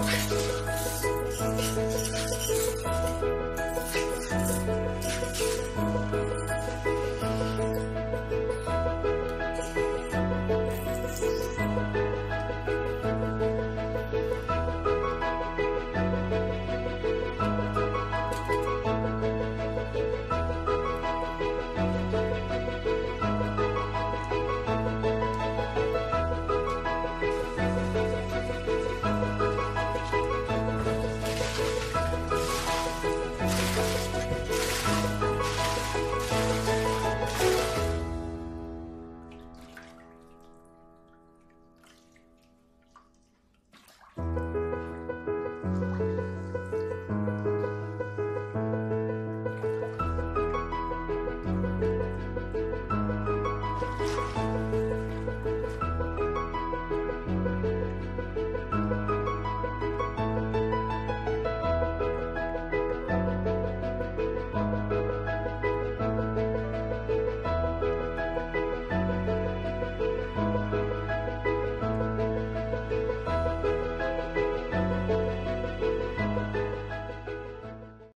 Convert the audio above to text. I'm Thank you.